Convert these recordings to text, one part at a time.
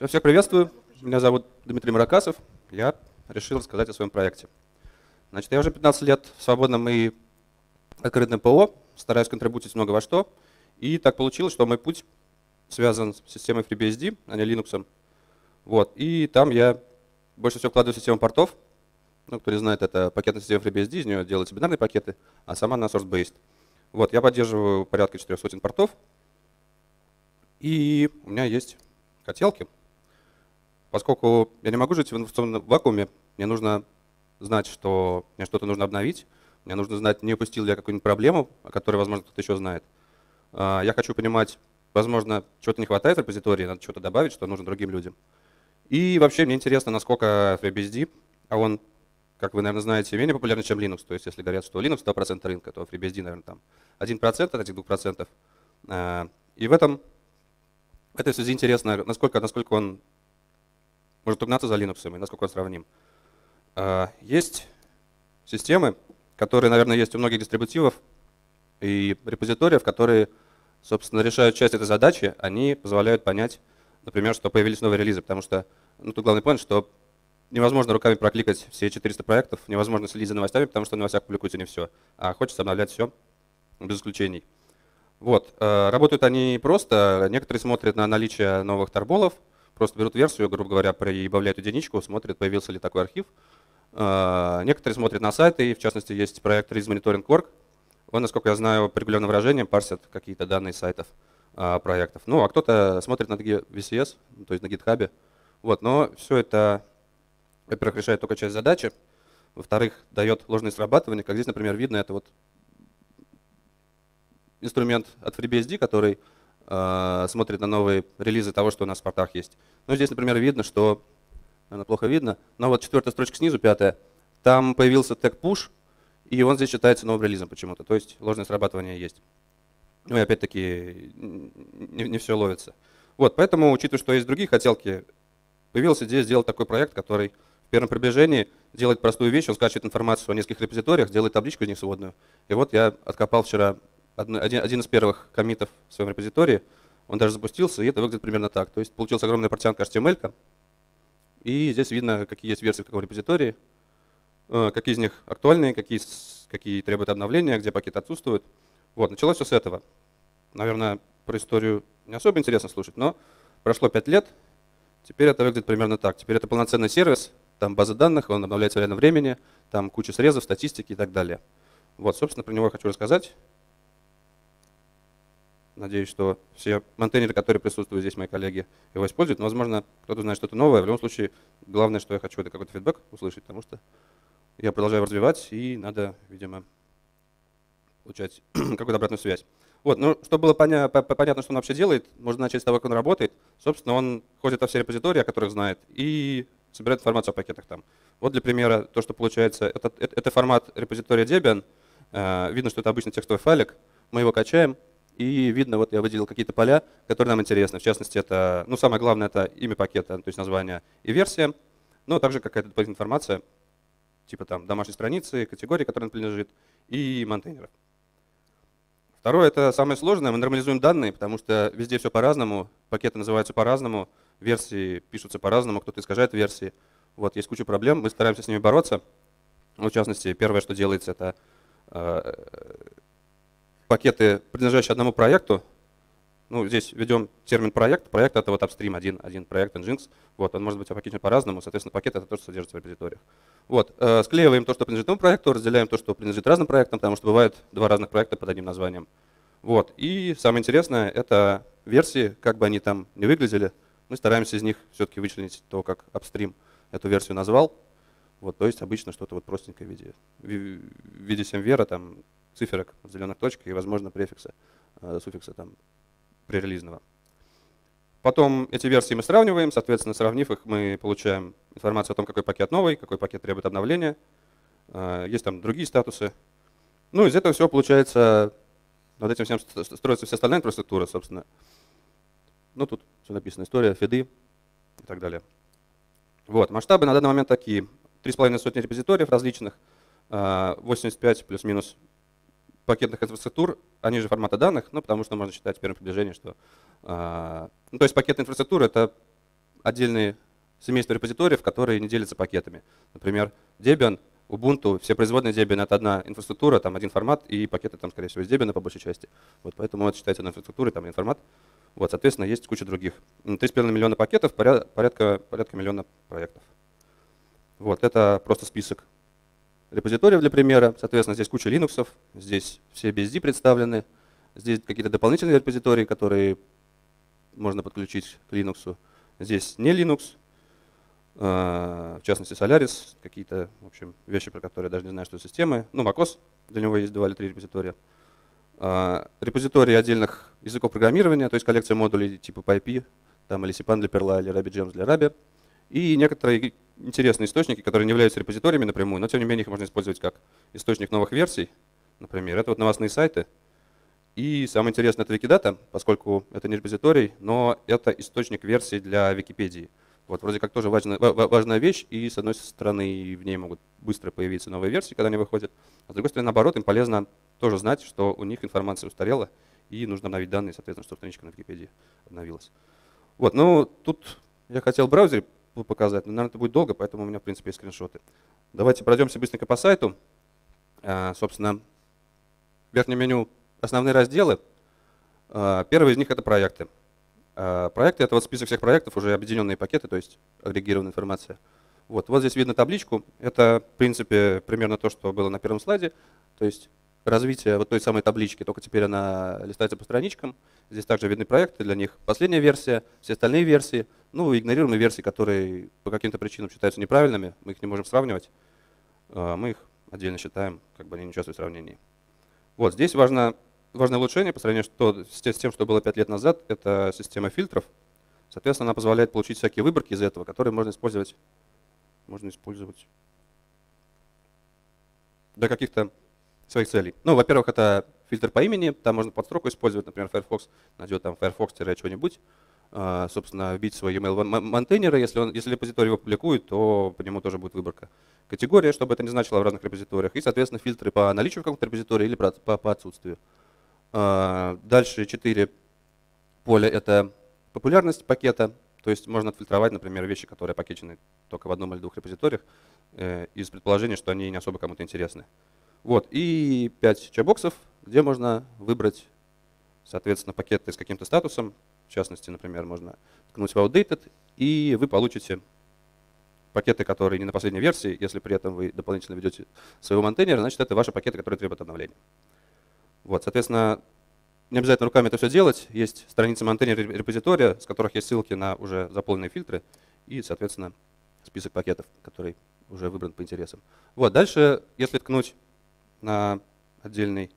Все, всех приветствую. Меня зовут Дмитрий Маракасов. Я решил рассказать о своем проекте. Значит, я уже 15 лет в свободном и открытом ПО, стараюсь контрибутить много во что. И так получилось, что мой путь связан с системой FreeBSD, а не Linux. Вот. И там я больше всего вкладываю в систему портов. Ну, кто не знает, это пакетная система FreeBSD, из нее делаются бинарные пакеты, а сама она source-based. Вот, я поддерживаю порядка 400 портов. И у меня есть хотелки. Поскольку я не могу жить в информационном вакууме, мне нужно знать, что мне что-то нужно обновить, мне нужно знать, не упустил ли я какую-нибудь проблему, о которой, возможно, кто-то еще знает. А, я хочу понимать, возможно, чего-то не хватает в репозитории, надо что-то добавить, что нужно другим людям. И вообще мне интересно, насколько FreeBSD, а он, как вы, наверное, знаете, менее популярный, чем Linux. То есть если говорят, что Linux 100% рынка, то FreeBSD, наверное, там 1% от этих 2%. А, и в этом в этой связи интересно, насколько, насколько он может угнаться за Linux и насколько сравним. А, есть системы, которые, наверное, есть у многих дистрибутивов и репозиториев, которые, собственно, решают часть этой задачи. Они позволяют понять, например, что появились новые релизы, потому что ну, тут главный point, что невозможно руками прокликать все 400 проектов, невозможно следить за новостями, потому что в новостях публикуется не все, а хочется обновлять все без исключений. Вот. Э, работают они просто. Некоторые смотрят на наличие новых торболов, просто берут версию, грубо говоря, прибавляют единичку, смотрят, появился ли такой архив. Э, некоторые смотрят на сайты, и в частности есть проект RIS Monitoring Org. Он, насколько я знаю, по определенным выражениям парсит какие-то данные сайтов э, проектов. Ну, а кто-то смотрит на VCS, то есть на GitHub. Вот, но все это, во-первых, решает только часть задачи, во-вторых, дает ложные срабатывания, как здесь, например, видно, это вот инструмент от FreeBSD, который смотрит на новые релизы того, что у нас в портах есть. Ну, здесь, например, видно, что, наверное, плохо видно, но вот четвертая строчка снизу, пятая, там появился тег push, и он здесь считается новым релизом почему-то, то есть ложное срабатывание есть. Ну и опять-таки не, не все ловится. Вот, поэтому, учитывая, что есть другие хотелки, появилась идея сделать такой проект, который в первом приближении делает простую вещь, он скачивает информацию о нескольких репозиториях, делает табличку из них сводную. И вот я откопал вчера один, один из первых комитов в своем репозитории, он даже запустился, и это выглядит примерно так. То есть получилась огромная портянка HTML, и здесь видно, какие есть версии в каком репозитории, э, какие из них актуальные, какие, какие требуют обновления, где пакеты отсутствуют. Вот, началось все с этого. Наверное, про историю не особо интересно слушать, но прошло 5 лет, теперь это выглядит примерно так. Теперь это полноценный сервис, там база данных, он обновляется в реальном времени, там куча срезов, статистики и так далее. Вот, собственно, про него я хочу рассказать. Надеюсь, что все монтейнеры, которые присутствуют здесь, мои коллеги, его используют. Но, возможно, кто-то знает что-то новое. В любом случае, главное, что я хочу, это какой-то фидбэк услышать, потому что я продолжаю развивать, и надо, видимо, получать какую-то обратную связь. Вот, ну, чтобы было поня понятно, что он вообще делает, можно начать с того, как он работает. Собственно, он ходит во все репозитории, о которых знает, и собирает информацию о пакетах там. Вот для примера, то, что получается, это, это, это формат репозитория Debian. Э, видно, что это обычный текстовый файлик. Мы его качаем, и видно, вот я выделил какие-то поля, которые нам интересны. В частности, это, ну, самое главное, это имя пакета, то есть название и версия, но также какая-то дополнительная информация, типа там домашней страницы, категории, которой он принадлежит, и монтейнеров. Второе, это самое сложное, мы нормализуем данные, потому что везде все по-разному, пакеты называются по-разному, версии пишутся по-разному, кто-то искажает версии. Вот, есть куча проблем, мы стараемся с ними бороться. в частности, первое, что делается, это э, пакеты, принадлежащие одному проекту, ну, здесь ведем термин проект. Проект это вот upstream один, один проект Nginx. Вот, он может быть опакетен по-разному. Соответственно, пакет это то, что содержится в репозиториях. Вот, э, склеиваем то, что принадлежит этому проекту, разделяем то, что принадлежит разным проектам, потому что бывает два разных проекта под одним названием. Вот, и самое интересное это версии, как бы они там не выглядели. Мы стараемся из них все-таки вычленить то, как upstream эту версию назвал. Вот, то есть обычно что-то вот простенькое в виде, в виде семвера, там циферок зеленых точках и, возможно, префикса, э, суффикса там пререлизного. Потом эти версии мы сравниваем, соответственно, сравнив их, мы получаем информацию о том, какой пакет новый, какой пакет требует обновления. Э, есть там другие статусы. Ну, из этого всего получается, над этим всем строится вся остальная инфраструктура, собственно. Ну, тут все написано, история, фиды и так далее. Вот, масштабы на данный момент такие. Три с половиной сотни репозиториев различных, 85 э, плюс-минус пакетных инфраструктур, они же формата данных, ну, потому что можно считать в первом что... Э, ну, то есть пакетная инфраструктура — это отдельные семейства репозиториев, которые не делятся пакетами. Например, Debian, Ubuntu, все производные Debian — это одна инфраструктура, там один формат, и пакеты там, скорее всего, из Debian по большей части. Вот поэтому это считается одной инфраструктурой, там один формат. Вот, соответственно, есть куча других. 3,5 миллиона пакетов, порядка, порядка миллиона проектов. Вот, это просто список репозиториев для примера. Соответственно, здесь куча Linux, здесь все BSD представлены, здесь какие-то дополнительные репозитории, которые можно подключить к Linux. Здесь не Linux, а, в частности Solaris, какие-то, в общем, вещи, про которые я даже не знаю, что системы. Ну, macOS, для него есть два или три репозитория. А, репозитории отдельных языков программирования, то есть коллекция модулей типа PyP, там, или CPAN для Perl, или RabbitGems для Ruby. И некоторые интересные источники, которые не являются репозиториями напрямую, но тем не менее их можно использовать как источник новых версий. Например, это вот новостные сайты. И самое интересное это Wikidata, поскольку это не репозиторий, но это источник версий для Википедии. Вот вроде как тоже важная, важная вещь, и с одной стороны в ней могут быстро появиться новые версии, когда они выходят, а с другой стороны, наоборот, им полезно тоже знать, что у них информация устарела, и нужно обновить данные, соответственно, чтобы страничка на Википедии обновилась. Вот, ну тут я хотел браузер показать, но, наверное, это будет долго, поэтому у меня, в принципе, есть скриншоты. Давайте пройдемся быстренько по сайту. А, собственно, в верхнем меню основные разделы. А, первый из них — это проекты. А, проекты — это вот список всех проектов, уже объединенные пакеты, то есть агрегированная информация. Вот, вот здесь видно табличку. Это, в принципе, примерно то, что было на первом слайде. То есть развитие вот той самой таблички, только теперь она листается по страничкам. Здесь также видны проекты, для них последняя версия, все остальные версии. Ну, игнорируемые версии, которые по каким-то причинам считаются неправильными, мы их не можем сравнивать. А, мы их отдельно считаем, как бы они не участвуют в сравнении. Вот, здесь важно важное улучшение по сравнению с тем, что было 5 лет назад, это система фильтров. Соответственно, она позволяет получить всякие выборки из этого, которые можно использовать, можно использовать для каких-то своих целей. Ну, во-первых, это фильтр по имени, там можно подстроку использовать, например, Firefox найдет там Firefox-что-нибудь, а, собственно, вбить свой email монтейнера, если, он, если репозиторий его публикует, то по нему тоже будет выборка. Категория, чтобы это не значило в разных репозиториях, и, соответственно, фильтры по наличию в каком-то репозитории или по, по, отсутствию. А, дальше четыре поля – это популярность пакета, то есть можно отфильтровать, например, вещи, которые пакечены только в одном или двух репозиториях, э, из предположения, что они не особо кому-то интересны. Вот. И 5 чекбоксов, где можно выбрать, соответственно, пакеты с каким-то статусом. В частности, например, можно ткнуть в Outdated, и вы получите пакеты, которые не на последней версии. Если при этом вы дополнительно ведете своего монтейнера, значит, это ваши пакеты, которые требуют обновления. Вот, соответственно, не обязательно руками это все делать. Есть страницы монтейнера репозитория, с которых есть ссылки на уже заполненные фильтры и, соответственно, список пакетов, который уже выбран по интересам. Вот, дальше, если ткнуть на отдельный,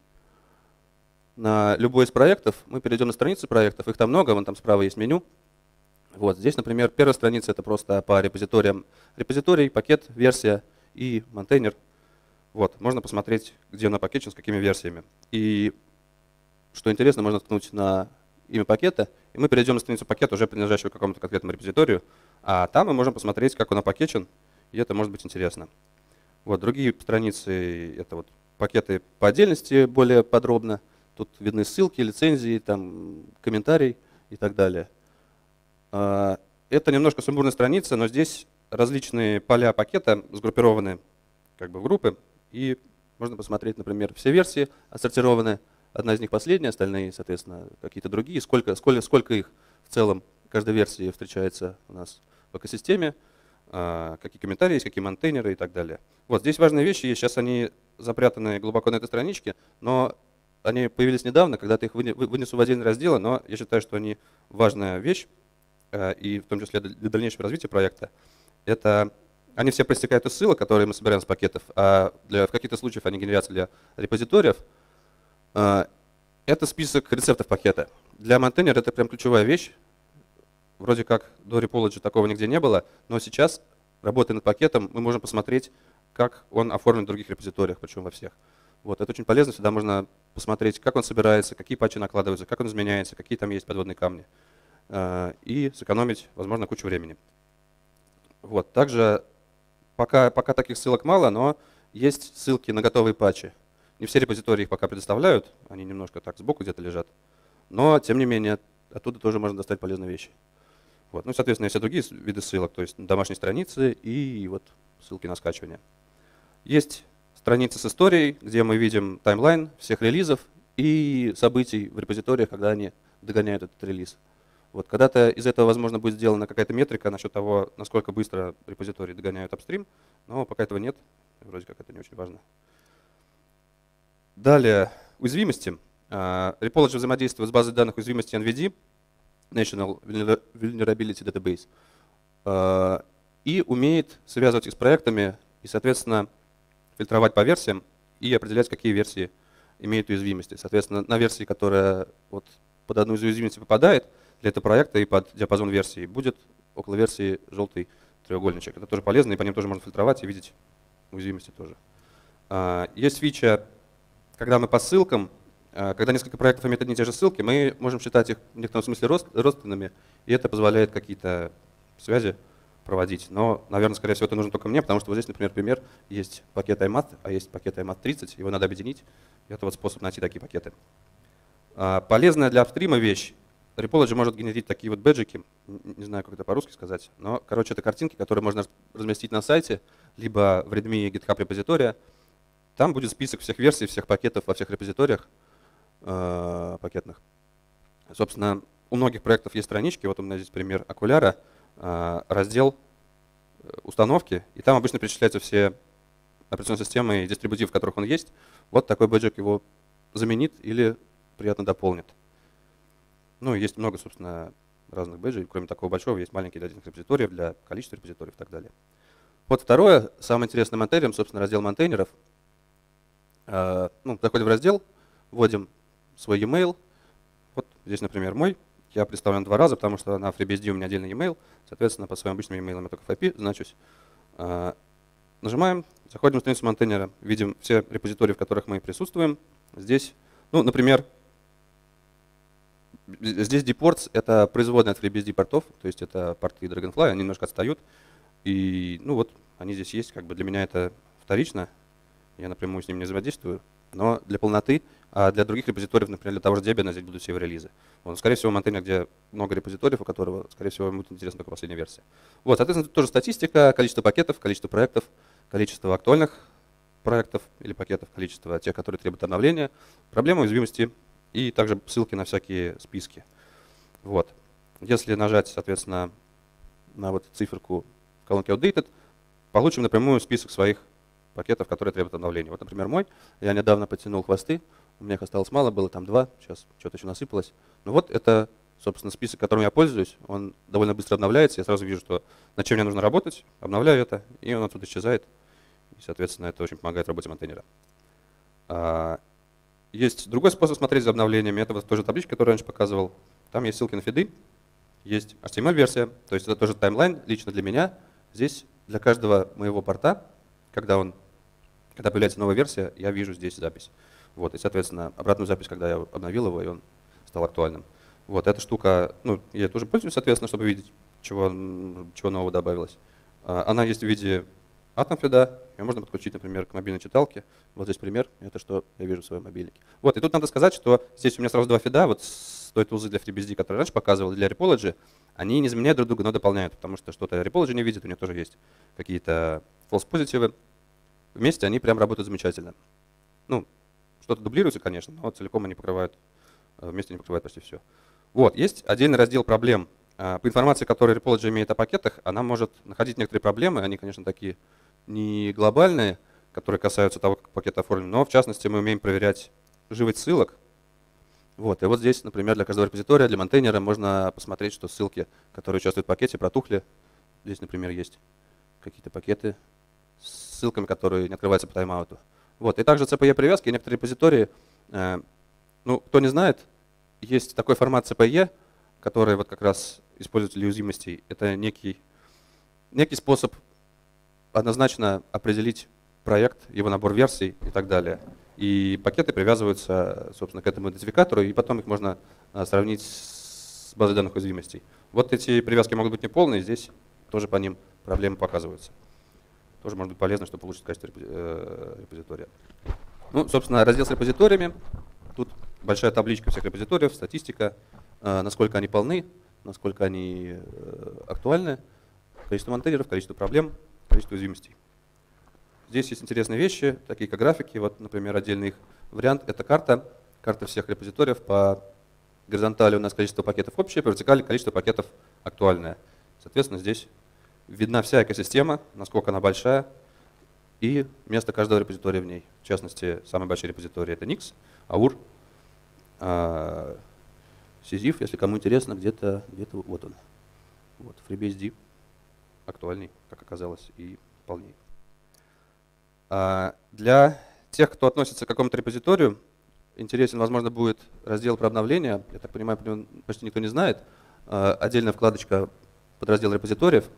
на любой из проектов, мы перейдем на страницы проектов, их там много, вон там справа есть меню. Вот здесь, например, первая страница это просто по репозиториям. Репозиторий, пакет, версия и монтейнер. Вот, можно посмотреть, где он напакечен, с какими версиями. И что интересно, можно ткнуть на имя пакета, и мы перейдем на страницу пакета, уже принадлежащего какому-то конкретному репозиторию, а там мы можем посмотреть, как он напакечен, и это может быть интересно. Вот, другие страницы, это вот пакеты по отдельности более подробно. Тут видны ссылки, лицензии, там, комментарий и так далее. А, это немножко сумбурная страница, но здесь различные поля пакета сгруппированы как бы в группы, и можно посмотреть, например, все версии отсортированы. Одна из них последняя, остальные, соответственно, какие-то другие. Сколько, сколько, сколько их в целом каждой версии встречается у нас в экосистеме. А, какие комментарии есть, какие монтейнеры и так далее. Вот здесь важные вещи есть. Сейчас они запрятаны глубоко на этой страничке, но они появились недавно, когда-то их вынесу в отдельный раздел, но я считаю, что они важная вещь, а, и в том числе для дальнейшего развития проекта. Это они все проистекают из ссылок, которые мы собираем с пакетов, а для, в каких-то случаях они генерятся для репозиториев. А, это список рецептов пакета. Для монтейнера это прям ключевая вещь. Вроде как до Repology такого нигде не было, но сейчас, работая над пакетом, мы можем посмотреть, как он оформлен в других репозиториях, причем во всех. Вот, это очень полезно, сюда можно посмотреть, как он собирается, какие патчи накладываются, как он изменяется, какие там есть подводные камни. А, и сэкономить, возможно, кучу времени. Вот, также пока, пока таких ссылок мало, но есть ссылки на готовые патчи. Не все репозитории их пока предоставляют, они немножко так сбоку где-то лежат. Но, тем не менее, оттуда тоже можно достать полезные вещи. Вот. Ну, соответственно, и другие виды ссылок, то есть домашние страницы и вот ссылки на скачивание. Есть страницы с историей, где мы видим таймлайн всех релизов и событий в репозиториях, когда они догоняют этот релиз. Вот когда-то из этого, возможно, будет сделана какая-то метрика насчет того, насколько быстро репозитории догоняют апстрим, но пока этого нет, вроде как это не очень важно. Далее, уязвимости. Repository взаимодействует с базой данных уязвимости NVD, National Vulnerability Database, а, и умеет связывать их с проектами и, соответственно, фильтровать по версиям и определять, какие версии имеют уязвимости. Соответственно, на версии, которая вот под одну из уязвимостей попадает, для этого проекта и под диапазон версии будет около версии желтый треугольничек. Это тоже полезно, и по ним тоже можно фильтровать и видеть уязвимости тоже. А, есть фича, когда мы по ссылкам, а, когда несколько проектов имеют одни и те же ссылки, мы можем считать их в некотором смысле родственными, и это позволяет какие-то связи проводить. Но, наверное, скорее всего, это нужно только мне, потому что вот здесь, например, пример, есть пакет iMath, а есть пакет iMath 30, его надо объединить. Это вот способ найти такие пакеты. А, полезная для апстрима вещь. Repology может генерить такие вот бэджики, не знаю, как это по-русски сказать, но, короче, это картинки, которые можно разместить на сайте, либо в Redmi GitHub репозитория. Там будет список всех версий, всех пакетов во всех репозиториях э, пакетных. Собственно, у многих проектов есть странички, вот у меня здесь пример окуляра, раздел э, установки, и там обычно перечисляются все операционные системы и дистрибутивы, в которых он есть. Вот такой бэджик его заменит или приятно дополнит. Ну, есть много, собственно, разных бэджей. Кроме такого большого, есть маленькие для отдельных репозиториев, для количества репозиториев и так далее. Вот второе, самое интересное монтейнером, собственно, раздел монтейнеров. А, ну, заходим в раздел, вводим свой e-mail. Вот здесь, например, мой. Я представлен два раза, потому что на FreeBSD у меня отдельный e-mail. Соответственно, по своим обычным e-mail я только в IP значусь. А, нажимаем, заходим в страницу монтейнера, видим все репозитории, в которых мы присутствуем. Здесь, ну, например, Здесь deports — это производные от FreeBSD портов, то есть это порты Dragonfly, они немножко отстают. И ну вот они здесь есть, как бы для меня это вторично, я напрямую с ними не взаимодействую, но для полноты, а для других репозиториев, например, для того же Debian, здесь будут все в релизы. Вот, скорее всего, монтейнер, где много репозиториев, у которого, скорее всего, будет интересна только последняя версия. Вот, соответственно, тут тоже статистика, количество пакетов, количество проектов, количество актуальных проектов или пакетов, количество тех, которые требуют обновления, проблема уязвимости и также ссылки на всякие списки. Вот. Если нажать, соответственно, на вот циферку в колонке Outdated, получим напрямую список своих пакетов, которые требуют обновления. Вот, например, мой. Я недавно подтянул хвосты, у меня их осталось мало, было там два, сейчас что-то еще насыпалось. Но вот это, собственно, список, которым я пользуюсь, он довольно быстро обновляется, я сразу вижу, что над чем мне нужно работать, обновляю это, и он отсюда исчезает. И, соответственно, это очень помогает работе монтейнера. А, есть другой способ смотреть за обновлениями. Это вот тоже табличка, которую я раньше показывал. Там есть ссылки на фиды, есть HTML-версия, то есть это тоже таймлайн лично для меня. Здесь для каждого моего порта, когда, он, когда появляется новая версия, я вижу здесь запись. Вот, и, соответственно, обратную запись, когда я обновил его, и он стал актуальным. Вот, эта штука, ну, я тоже пользуюсь, соответственно, чтобы видеть, чего, чего нового добавилось. А, она есть в виде атом фида, ее можно подключить, например, к мобильной читалке. Вот здесь пример, это что я вижу в своем мобильнике. Вот, и тут надо сказать, что здесь у меня сразу два фида, вот с той тулзы для FreeBSD, которую раньше показывал, для Repology, они не заменяют друг друга, но дополняют, потому что что-то Repology не видит, у нее тоже есть какие-то false позитивы. Вместе они прям работают замечательно. Ну, что-то дублируется, конечно, но целиком они покрывают, э, вместе не покрывают почти все. Вот, есть отдельный раздел проблем. А, по информации, которую Repology имеет о пакетах, она может находить некоторые проблемы, они, конечно, такие не глобальные, которые касаются того, как пакет оформлен, но в частности мы умеем проверять живость ссылок. Вот. И вот здесь, например, для каждого репозитория, для монтейнера можно посмотреть, что ссылки, которые участвуют в пакете, протухли. Здесь, например, есть какие-то пакеты с ссылками, которые не открываются по тайм-ауту. Вот. И также CPE привязки, некоторые репозитории, э, ну, кто не знает, есть такой формат CPE, который вот как раз используется для уязвимостей. Это некий, некий способ однозначно определить проект, его набор версий и так далее. И пакеты привязываются, собственно, к этому идентификатору, и потом их можно а, сравнить с базой данных уязвимостей. Вот эти привязки могут быть неполные, здесь тоже по ним проблемы показываются. Тоже может быть полезно, чтобы улучшить качество э, репозитория. Ну, собственно, раздел с репозиториями. Тут большая табличка всех репозиториев, статистика, э, насколько они полны. насколько они актуальны, количество монтейнеров, количество проблем, количество уязвимостей. Здесь есть интересные вещи, такие как графики. Вот, например, отдельный их вариант – это карта, карта всех репозиториев. По горизонтали у нас количество пакетов общее, по вертикали количество пакетов актуальное. Соответственно, здесь видна вся экосистема, насколько она большая, и место каждого репозитория в ней. В частности, самый большой репозиторий — это Nix, AUR, а, Сизиф, если кому интересно, где-то где, -то, вот он. Вот, FreeBSD актуальный, как оказалось, и полнее. А, для тех, кто относится к какому-то репозиторию, интересен, возможно, будет раздел про обновления. Я так понимаю, почти никто не знает. А, отдельная вкладочка под раздел репозиториев.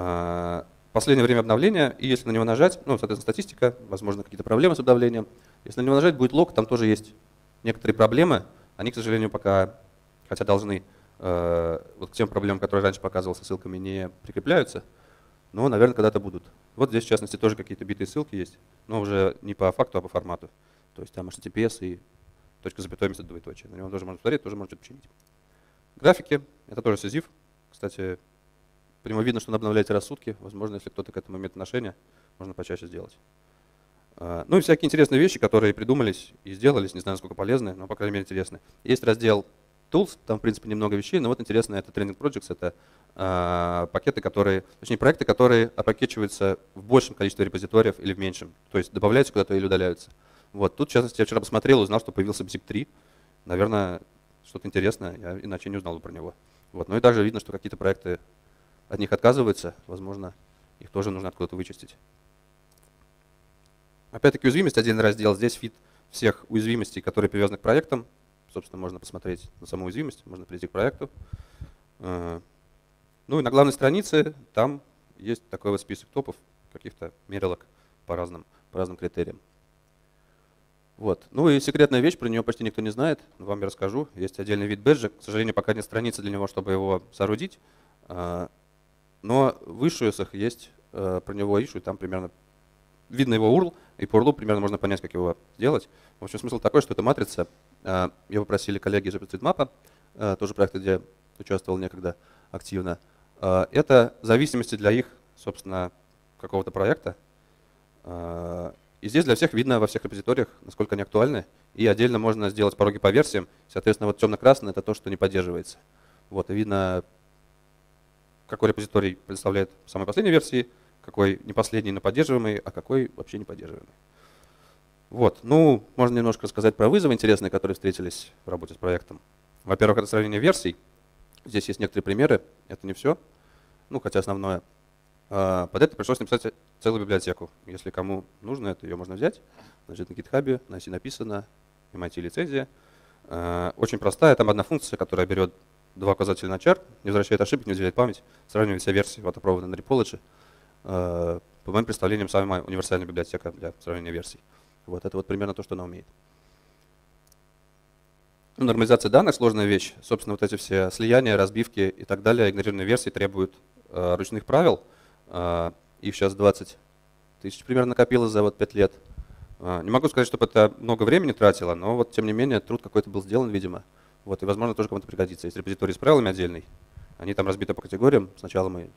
А, последнее время обновления, и если на него нажать, ну, соответственно, статистика, возможно, какие-то проблемы с обновлением. Если на него нажать, будет лог, там тоже есть некоторые проблемы. Они, к сожалению, пока, хотя должны, вот к тем проблемам, которые раньше показывал со ссылками, не прикрепляются но, наверное, когда-то будут. Вот здесь, в частности, тоже какие-то битые ссылки есть, но уже не по факту, а по формату. То есть там HTTPS и точка запятой вместо двоеточия. На него тоже можно посмотреть, тоже можно что-то починить. Графики — это тоже сизиф. Кстати, нему видно, что он обновляет сутки. Возможно, если кто-то к этому имеет отношение, можно почаще сделать. А, ну и всякие интересные вещи, которые придумались и сделались, не знаю, насколько полезны, но, по крайней мере, интересны. Есть раздел Tools, там, в принципе, немного вещей, но вот интересно, это Training Projects, это э, пакеты, которые, точнее, проекты, которые опакечиваются в большем количестве репозиториев или в меньшем, то есть добавляются куда-то или удаляются. Вот, тут, в частности, я вчера посмотрел, узнал, что появился BZIP 3, наверное, что-то интересное, я иначе не узнал бы про него. Вот, ну и также видно, что какие-то проекты от них отказываются, возможно, их тоже нужно откуда-то вычистить. Опять-таки уязвимость, отдельный раздел, здесь фит всех уязвимостей, которые привязаны к проектам, собственно, можно посмотреть на саму уязвимость, можно прийти к проекту. Э, ну и на главной странице там есть такой вот список топов, каких-то мерилок по разным, по разным критериям. Вот. Ну и секретная вещь, про нее почти никто не знает, вам я расскажу. Есть отдельный вид бэджа, к сожалению, пока нет страницы для него, чтобы его соорудить. Э, но в issues есть э, про него issue, там примерно видно его URL, и по URL примерно можно понять, как его сделать. В общем, смысл такой, что эта матрица, э, ее попросили коллеги из OpenStreetMap, э, тоже проекты, где участвовал некогда активно. Э, это зависимости для их, собственно, какого-то проекта. И здесь для всех видно во всех репозиториях, насколько они актуальны. И отдельно можно сделать пороги по версиям. Соответственно, вот темно-красный — это то, что не поддерживается. Вот, и видно, какой репозиторий предоставляет самой последней версии, какой не последний, но поддерживаемый, а какой вообще не поддерживаемый. Вот, ну, можно немножко рассказать про вызовы интересные, которые встретились в работе с проектом. Во-первых, это сравнение версий. Здесь есть некоторые примеры, это не все, ну, хотя основное. А, под это пришлось написать целую библиотеку. Если кому нужно это, ее можно взять. Значит, на GitHub, на C написано, MIT лицензия. А, очень простая, там одна функция, которая берет два указателя на char, не возвращает ошибки, не выделяет память, сравнивает все версии вот на Repology. Э, по моим представлениям, самая универсальная библиотека для сравнения версий. Вот это вот примерно то, что она умеет. Ну, нормализация данных – сложная вещь. Собственно, вот эти все слияния, разбивки и так далее, игнорированные версии требуют э, ручных правил. Э, их сейчас 20 тысяч примерно накопилось за вот 5 лет. Э, не могу сказать, чтобы это много времени тратило, но вот тем не менее труд какой-то был сделан, видимо. Вот, и, возможно, тоже кому-то пригодится. Есть репозиторий с правилами отдельный. Они там разбиты по категориям. Сначала мы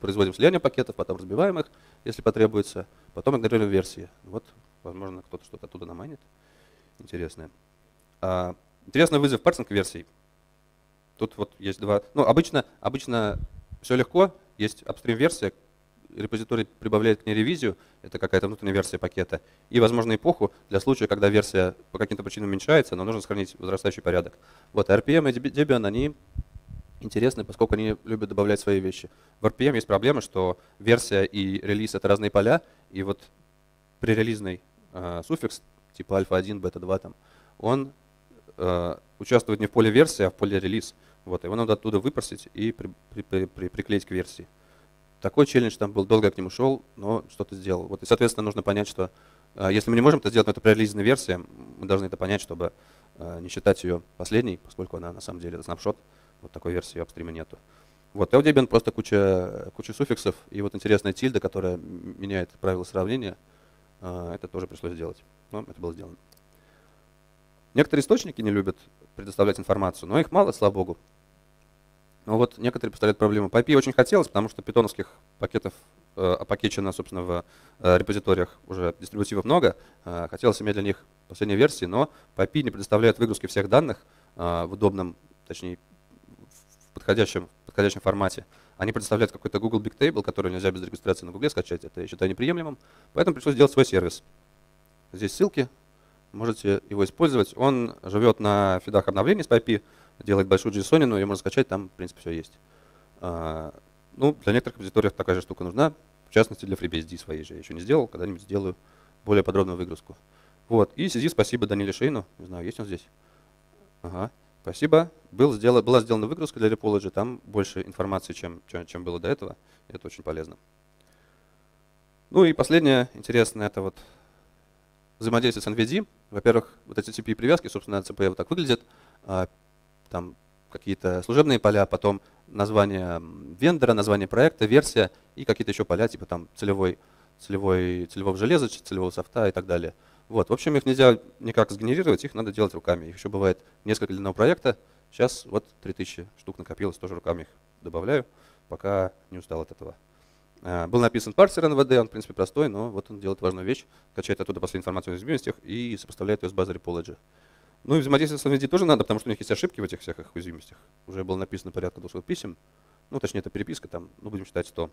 производим слияние пакетов, потом разбиваем их, если потребуется, потом игнорируем версии. Вот, возможно, кто-то что-то оттуда наманит. Интересное. А, интересный вызов парсинг версий. Тут вот есть два. Ну, обычно, обычно все легко. Есть апстрим версия, репозиторий прибавляет к ней ревизию, это какая-то внутренняя версия пакета, и, возможно, эпоху для случая, когда версия по каким-то причинам уменьшается, но нужно сохранить возрастающий порядок. Вот RPM и Debian, они интересны, поскольку они любят добавлять свои вещи. В RPM есть проблема, что версия и релиз — это разные поля, и вот пререлизный э, суффикс типа альфа-1, бета-2, там, он э, участвует не в поле версии, а в поле релиз. Вот, его надо оттуда выпросить и при, при, при, приклеить к версии. Такой челлендж там был, долго я к нему шел, но что-то сделал. Вот, и, соответственно, нужно понять, что э, если мы не можем это сделать, но это пререлизная версия, мы должны это понять, чтобы э, не считать ее последней, поскольку она на самом деле это снапшот. Вот такой версии апстрима нету. Вот, LDBN просто куча, куча суффиксов, и вот интересная тильда, которая меняет правила сравнения, а, это тоже пришлось сделать. Но это было сделано. Некоторые источники не любят предоставлять информацию, но их мало, слава богу. Но вот некоторые представляют проблему. По API очень хотелось, потому что питоновских пакетов э, опакечено, собственно, в э, репозиториях уже дистрибутивов много. Э, хотелось иметь для них последние версии, но по API не предоставляют выгрузки всех данных э, в удобном, точнее, в подходящем, подходящем формате. Они предоставляют какой-то Google Big Table, который нельзя без регистрации на Google скачать. Это я считаю неприемлемым. Поэтому пришлось сделать свой сервис. Здесь ссылки, можете его использовать. Он живет на фидах обновлений с IP, делает большую JSON, но ее можно скачать, там, в принципе, все есть. А, ну, для некоторых репозиториев такая же штука нужна, в частности, для FreeBSD своей же. Я еще не сделал, когда-нибудь сделаю более подробную выгрузку. Вот. И сиди, спасибо Даниле Шейну. Не знаю, есть он здесь? Ага. Спасибо. Был сделан, была сделана выгрузка для Repology, там больше информации, чем, чем, чем было до этого. Это очень полезно. Ну и последнее интересное, это вот взаимодействие с NVD. Во-первых, вот эти TCP-привязки, собственно, CP вот так выглядят. Там какие-то служебные поля, потом название вендора, название проекта, версия и какие-то еще поля, типа там целевой, целевой, целевого железа, целевого софта и так далее. Вот. В общем, их нельзя никак сгенерировать, их надо делать руками. Их еще бывает несколько длинного проекта. Сейчас вот 3000 штук накопилось, тоже руками их добавляю, пока не устал от этого. А, был написан парсер НВД, он, в принципе, простой, но вот он делает важную вещь, качает оттуда последнюю информацию о уязвимостях и сопоставляет ее с базой Repology. Ну и взаимодействие с NVD тоже надо, потому что у них есть ошибки в этих всех их уязвимостях. Уже было написано порядка 200 писем, ну, точнее, это переписка там, ну, будем считать 100.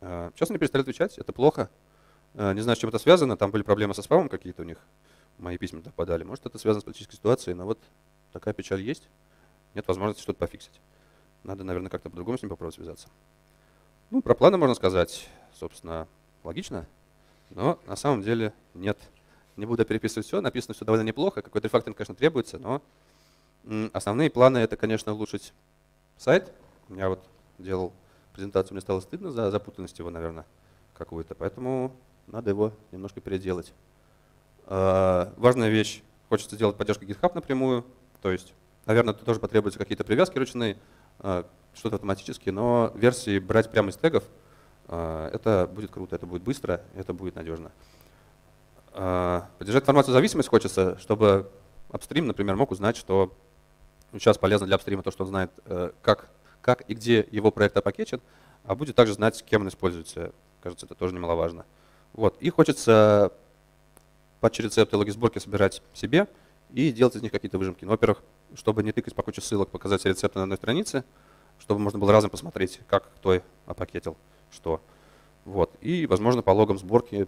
А, сейчас они перестали отвечать, это плохо. А, не знаю, с чем это связано, там были проблемы со спамом какие-то у них, мои письма так подали. Может, это связано с политической ситуацией, но вот такая печаль есть, нет возможности что-то пофиксить. Надо, наверное, как-то по-другому с ним попробовать связаться. Ну, про планы можно сказать, собственно, логично, но на самом деле нет. Не буду переписывать все, написано все довольно неплохо, какой-то рефакторинг, конечно, требуется, но основные планы — это, конечно, улучшить сайт. Я вот делал презентацию, мне стало стыдно за запутанность его, наверное, какую-то, поэтому надо его немножко переделать. А, важная вещь, хочется сделать поддержку GitHub напрямую, то есть, наверное, тут тоже потребуются какие-то привязки ручные, а, что-то автоматически, но версии брать прямо из тегов, а, это будет круто, это будет быстро, это будет надежно. А, поддержать информацию зависимость хочется, чтобы апстрим, например, мог узнать, что ну, сейчас полезно для апстрима то, что он знает, э, как, как и где его проект опакечен, а будет также знать, кем он используется. Кажется, это тоже немаловажно. Вот. И хочется патчи рецепты, логи сборки собирать себе и делать из них какие-то выжимки. Ну, во-первых, чтобы не тыкать по куче ссылок, показать рецепты на одной странице, чтобы можно было разом посмотреть, как кто опакетил что. Вот. И, возможно, по логам сборки,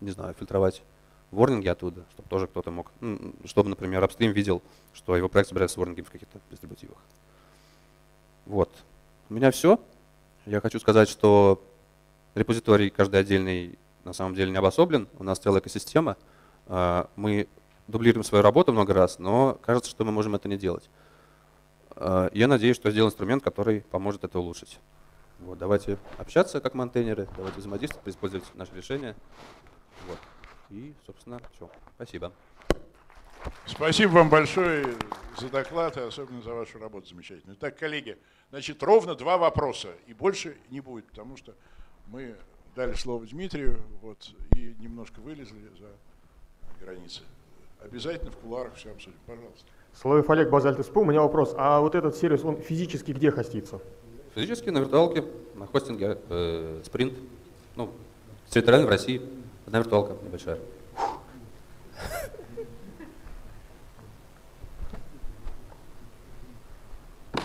не знаю, фильтровать ворнинги оттуда, чтобы тоже кто-то мог, чтобы, например, апстрим видел, что его проект собирается с ворнингами в каких-то дистрибутивах. Вот. У меня все. Я хочу сказать, что репозиторий каждый отдельный на самом деле не обособлен. У нас целая экосистема. А, мы дублируем свою работу много раз, но кажется, что мы можем это не делать. А, я надеюсь, что я сделал инструмент, который поможет это улучшить. Вот, давайте общаться как монтейнеры, давайте взаимодействовать, использовать наши решения. Вот. И, собственно, все. Спасибо. Спасибо вам большое за доклад и особенно за вашу работу замечательную. Так, коллеги, значит, ровно два вопроса, и больше не будет, потому что мы дали слово Дмитрию вот, и немножко вылезли за границы. Обязательно в куларах все обсудим. Пожалуйста. Слоев Олег, Базальт СПУ. У меня вопрос. А вот этот сервис, он физически где хостится? Физически на виртуалке, на хостинге э, Sprint. Ну, территориально в России. Одна виртуалка небольшая.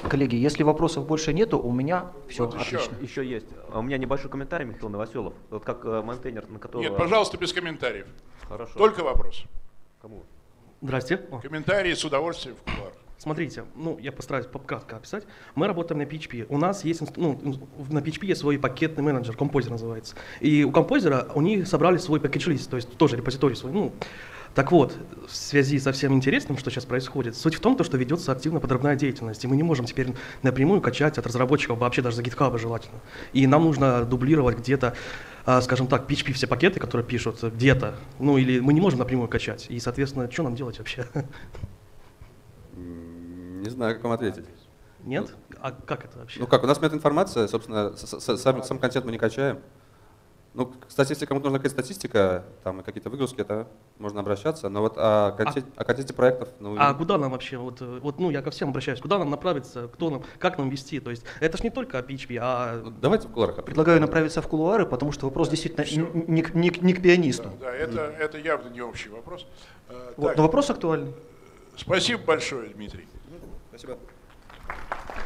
Коллеги, если вопросов больше нету, у меня все Вот отлично. еще. Еще есть. А У меня небольшой комментарий, Михаил Новоселов. Вот как э, монтейнер, на которого... Нет, пожалуйста, без комментариев. Хорошо. Только вопрос. Кому? Здрасте. Комментарии с удовольствием в куларах. Смотрите, ну, я постараюсь кратко описать. Мы работаем на PHP. У нас есть, ну, на PHP есть свой пакетный менеджер, Composer называется. И у Composer они собрали свой пакет-лист, то есть тоже репозиторий свой. Ну, так вот, в связи со всем интересным, что сейчас происходит, суть в том, то, что ведется активно подрывная деятельность, и мы не можем теперь напрямую качать от разработчиков вообще даже за GitHub желательно. И нам нужно дублировать где-то, а, скажем так, PHP все пакеты, которые пишут где-то, ну или мы не можем напрямую качать. И, соответственно, что нам делать вообще? Не знаю, как вам ответить. Нет? А как это вообще? Ну как, у нас метаинформация, собственно, с- с- сам, сам контент мы не качаем. Ну, кстати, если кому-то нужна какая-то статистика, там, и какие-то выгрузки, это можно обращаться. Но вот о, конте- о контенте проектов, ну, А куда нам вообще, вот, э, вот, ну, я ко всем обращаюсь, куда нам направиться, кто нам, как нам вести, то есть это ж не только о PHP, а ну, давайте в кулуарах. Предлагаю направиться в кулуары, потому что вопрос действительно н- не, к- не к- не к пианисту. Да, это, это явно не общий вопрос. Э, Вот, так, но вопрос актуальный. спасибо большое, Дмитрий. 田島君。